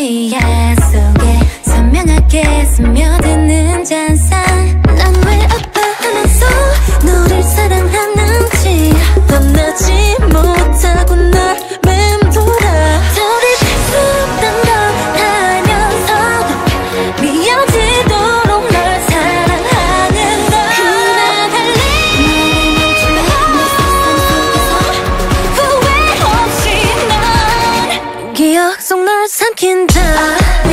시야 속에 선명하게 스며 널 삼킨다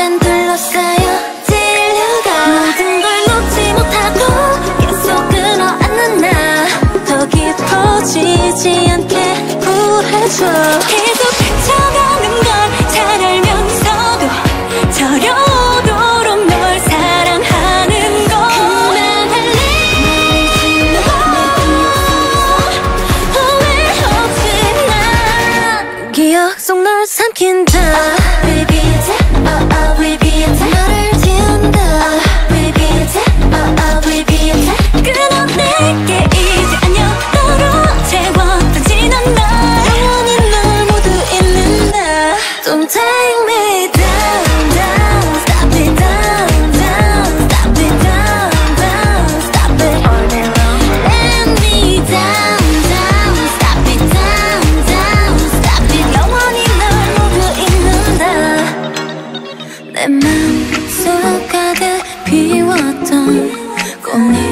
난 둘러싸여 찔려가 모든 걸 놓지 못하고 계속 끌어안는 나 더 깊어지지 않게 구해줘 계속 헤쳐가는 걸 잘 알면서도 난 기억 속 널 삼킨다 conmigo.